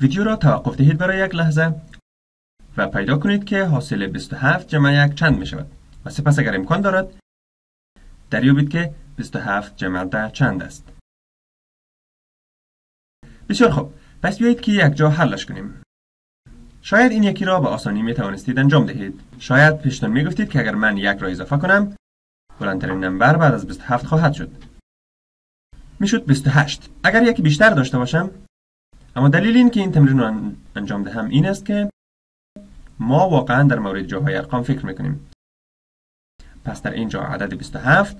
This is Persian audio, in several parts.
ویدیو را توقف دهید برای یک لحظه و پیدا کنید که حاصل 27 جمع یک چند می شود و سپس اگر امکان دارد دریابید که 27 جمع ده چند است. بسیار خوب. پس بیایید که یک جا حلش کنیم. شاید این یکی را به آسانی می توانستید انجام دهید. شاید پیشتان می گفتید که اگر من یک را اضافه کنم بلندترین نمبر بعد از 27 خواهد شد. می‌شد 28 اگر یکی بیشتر داشته باشم اما دلیل این که این تمرین را انجام دهم این است که ما واقعا در مورد جاهای ارقام فکر می‌کنیم. پس در اینجا عدد 27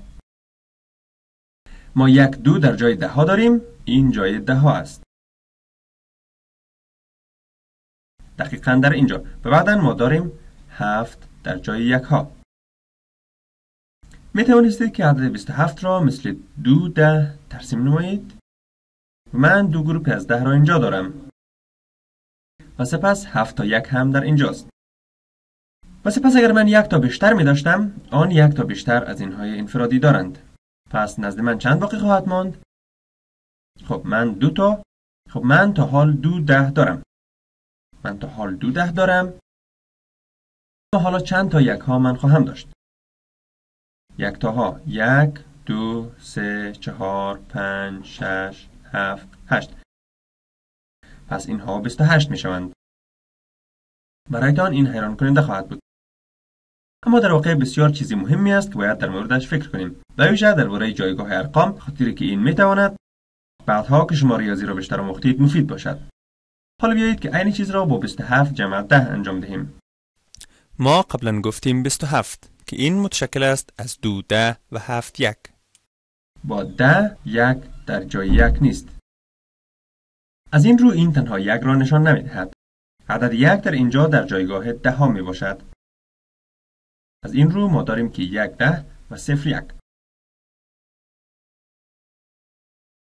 ما یک دو در جای ده ها داریم. این جای ده ها است. دقیقا در اینجا. و بعدا ما داریم هفت در جای یک ها. می توانستید که عدد 27 را مثل دو ده ترسیم نمایید. من دو گروه از ده را اینجا دارم. و سپس هفت تا یک هم در اینجاست. و سپس اگر من یک تا بیشتر می داشتم آن یک تا بیشتر از اینهای انفرادی دارند. پس نزد من چند باقی خواهد ماند؟ خب من دو تا خب من تا حال دو ده دارم. من تا حال دو ده دارم. و حالا چند تا یک ها من خواهم داشت؟ یک ها. یک دو سه چهار پنج شش. هفت هشت. پس اینها بیست و هشت می شوند برایتان این حیران کننده خواهد بود. اما در واقع بسیار چیزی مهمی است که باید در موردش فکر کنیم. در ویژه درباره جایگاه ارقام خاطر که این می‌تواند بعدها که شما ریاضی را بیشتر آموختید مفید باشد. حالا بیایید که عین چیز را با 27 جمع 10 انجام دهیم. ما قبلا گفتیم 27 که این متشکل است از دو ده و هفت یک. با ده یک در جای یک نیست. از این رو این تنها یک را نشان نمی دهد عدد یک در اینجا در جایگاه ده می باشد. از این رو ما داریم که یک ده و صفر یک.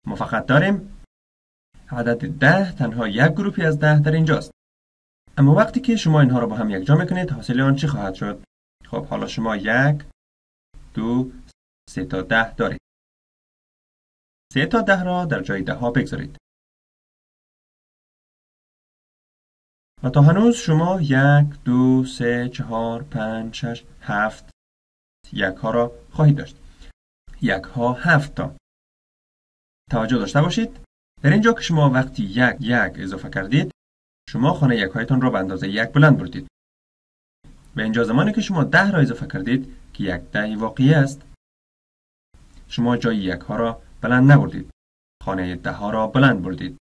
ما فقط داریم عدد ده تنها یک گروپی از ده در اینجاست. اما وقتی که شما اینها را با هم یکجا می‌کنید حاصل آن چی خواهد شد؟ خب حالا شما یک دو سه تا ده دارید. سه تا ده را در جای ده ها بگذارید. و تا هنوز شما یک دو سه چهار پنج شش هفت یک ها را خواهید داشت. یک ها هفت تا. توجه داشته باشید. در اینجا که شما وقتی یک یک اضافه کردید شما خانه یک هایتان را به اندازه یک بلند بردید. و اینجا زمانی که شما ده را اضافه کردید که یک ده واقعی است شما جای یک ها را بلند نبردید. خانه ده را بلند بردید.